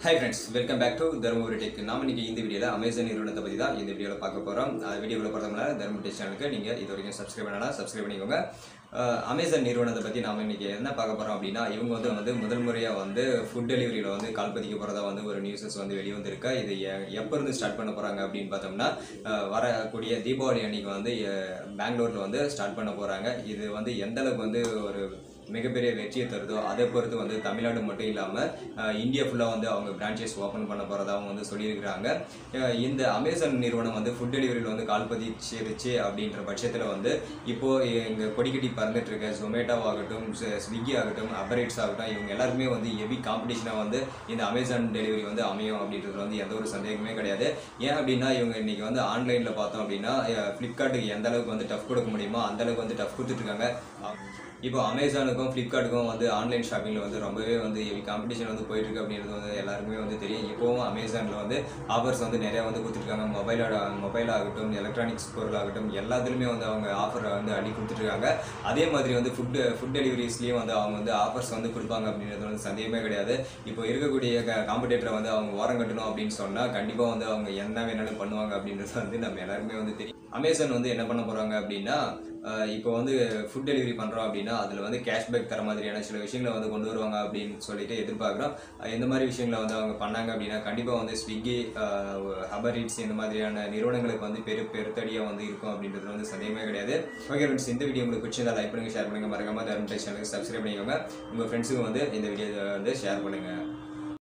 Hi friends welcome back to Dharmapuri tech நாம இன்னைக்கு இந்த வீடியோவில் அமேசான் நிறுவனத்தை பற்றி தான் இந்த வீடியோவில் பார்க்க போகிறோம் வீடியோவில் பார்த்தோம்னா தருமபுரி டெக் சேனலுக்கு நீங்கள் இது வரைக்கும் சப்ஸ்கிரைப் பண்ணலாம் சப்ஸ்கிரைப் பண்ணிக்கோங்க. அமேசான் நிறுவனத்தை பற்றி நாம இன்றைக்கி என்ன பார்க்க போகிறோம் அப்படின்னா இவங்க வந்து வந்து முதல் முறையாக வந்து ஃபுட் டெலிவரியில் வந்து கால் பதிக்க போகிறதா வந்து ஒரு நியூஸஸ் வந்து வெளியே வந்திருக்கு இது எப்போருந்து எப்போ இருந்து ஸ்டார்ட் பண்ண போகிறாங்க அப்படின்னு பார்த்தோம்னா வரக்கூடிய தீபாவளி அன்னைக்கு வந்து பெங்களூரில் வந்து ஸ்டார்ட் பண்ண போகிறாங்க இது வந்து எந்த அளவுக்கு வந்து ஒரு மிகப்பெரிய வெற்றியை தருதோ அதை பொறுத்து வந்து தமிழ்நாடு மட்டும் இல்லாமல் இந்தியா ஃபுல்லாக வந்து அவங்க பிரான்ச்சஸ் ஓப்பன் பண்ண போகிறதாகவும் வந்து சொல்லியிருக்கிறாங்க. இந்த அமேசான் நிறுவனம் வந்து ஃபுட் டெலிவரியில் வந்து கால் பதிச்சிருச்சு அப்படின்ற பட்சத்தில் வந்து இப்போது இங்கே கொடிக்கட்டி பறந்துட்டு இருக்க ஜொமேட்டோ ஆகட்டும் ஸ்விக்கி ஆகட்டும் அபரேட்ஸ் ஆகட்டும் இவங்க எல்லாருமே வந்து ஹெவி காம்படிஷனாக வந்து இந்த அமேசான் டெலிவரி வந்து அமையும் அப்படின்றது வந்து எந்த ஒரு சந்தேகமே கிடையாது. ஏன் அப்படின்னா இவங்க இன்றைக்கி வந்து ஆன்லைனில் பார்த்தோம் அப்படின்னா ஃப்ளிப்கார்ட்டுக்கு எந்த அளவுக்கு வந்து டஃப் கொடுக்க முடியுமோ அந்த அளவுக்கு வந்து டஃப் கொடுத்துட்ருக்காங்க இப்போ அமேசானுக்கும் ஃப்ளிப்கார்ட்டுக்கும் வந்து ஆன்லைன் ஷாப்பிங்கில் வந்து ரொம்பவே வந்து ஹெவி காம்படிஷன் வந்து போயிட்டு இருக்கு அப்படின்றது வந்து எல்லாருக்குமே வந்து தெரியும். இப்போவும் அமேசானில் வந்து ஆஃபர்ஸ் வந்து நிறையா வந்து கொடுத்துருக்காங்க. மொபைலோட மொபைல் ஆகட்டும் எலக்ட்ரானிக்ஸ் பொருள் ஆகட்டும் எல்லாத்துலேயுமே வந்து அவங்க ஆஃபர் வந்து அள்ளி கொடுத்துட்ருக்காங்க அதே மாதிரி வந்து ஃபுட் ஃபுட் டெலிவரிஸ்லேயும் வந்து அவங்க வந்து ஆஃபர்ஸ் வந்து கொடுப்பாங்க அப்படின்றது வந்து சந்தேகமே கிடையாது. இப்போ இருக்கக்கூடிய காம்படேட்டரை வந்து அவங்க ஓரம் கட்டணும் அப்படின்னு சொன்னால் கண்டிப்பாக வந்து அவங்க என்ன வேணாலும் பண்ணுவாங்க அப்படின்றது வந்து நம்ம எல்லாருமே வந்து தெரியும். அமேசான் வந்து என்ன பண்ண போகிறாங்க அப்படின்னா இப்போ வந்து ஃபுட் டெலிவரி பண்ணுறோம் அப்படின்னா அதில் வந்து கேஷ்பேக் தர மாதிரியான சில விஷயங்களை வந்து கொண்டு வருவாங்க அப்படின்னு சொல்லிட்டு எதிர்பார்க்குறோம். எந்த இந்த மாதிரி விஷயங்களை வந்து அவங்க பண்ணாங்க அப்படின்னா கண்டிப்பாக வந்து ஸ்விக்கி ஹபர் இட்ஸ் இந்த மாதிரியான நிறுவனங்களுக்கு வந்து பெரு பெருத்தடியாக வந்து இருக்கும் அப்படின்றது வந்து சந்தேகமே கிடையாது. ஓகே ஃப்ரெண்ட்ஸ் இந்த வீடியோ உங்களுக்கு பிடிச்சிருந்தா லைக் பண்ணுங்கள் ஷேர் பண்ணுங்கள் மறக்காம தர்ம சேனலுக்கு சப்ஸ்கிரைப் பண்ணிக்கோங்க. உங்கள் ஃப்ரெண்ட்ஸுக்கு வந்து இந்த வீடியோ வந்து ஷேர் பண்ணுங்கள்